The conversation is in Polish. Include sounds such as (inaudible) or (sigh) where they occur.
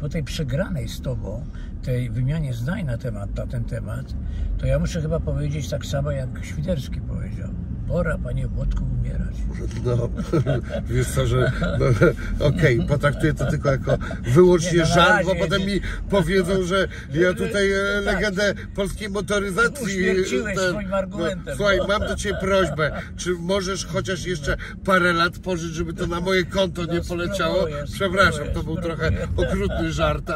po tej przegranej z tobą, tej wymianie zdań na temat, na ten temat, to ja muszę chyba powiedzieć tak samo, jak Świderski powiedział. Pora, panie Włodku, umierać. No, (laughs) wiesz co, że no, okej, potraktuję to tylko jako wyłącznie Nie, no żart, bo potem mi powiedzą, że ja tutaj e, legendę polskiej motoryzacji... Uśmierciłeś ten- swoim argumentem. No, słuchaj, mam do Ciebie prośbę, czy możesz chociaż jeszcze parę lat pożyć, żeby to na moje konto nie poleciało? spróbuję, Przepraszam, to był trochę okrutny żart.